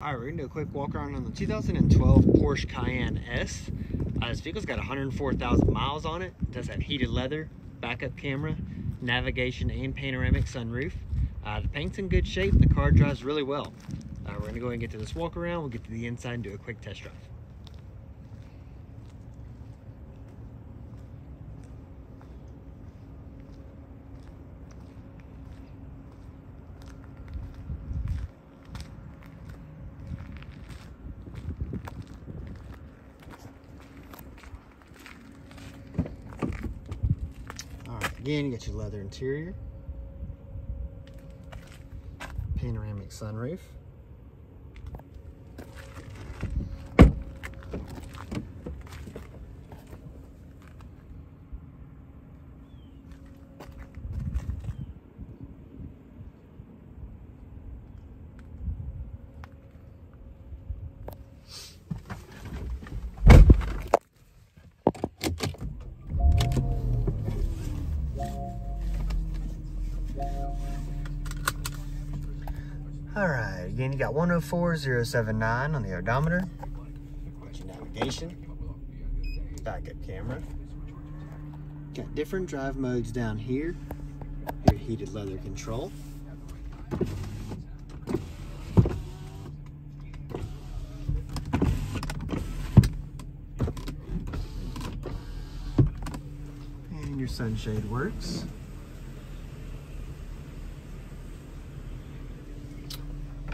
All right, we're gonna do a quick walk around on the 2012 Porsche Cayenne S. Uh, this vehicle's got 104,000 miles on it. It does have heated leather, backup camera, navigation, and panoramic sunroof. Uh, the paint's in good shape. The car drives really well. Uh, we're gonna go ahead and get to this walk around. We'll get to the inside and do a quick test drive. All right, again, you got your leather interior, panoramic sunroof. All right, again, you got 104079 on the odometer. Got your navigation, backup camera. Got different drive modes down here. Your heated leather control. And your sunshade works.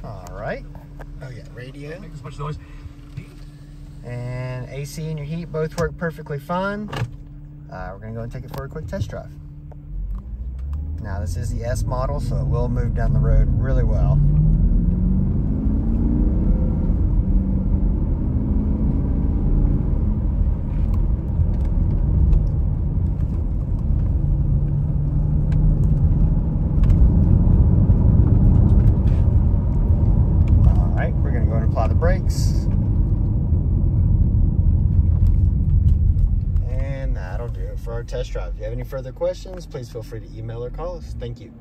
All right. Oh yeah, radio Make as much noise. and AC and your heat both work perfectly fine. Uh, we're gonna go and take it for a quick test drive. Now this is the S model, so it will move down the road really well. All right, we're gonna go and apply the brakes. And that'll do it for our test drive. If you have any further questions, please feel free to email or call us. Thank you.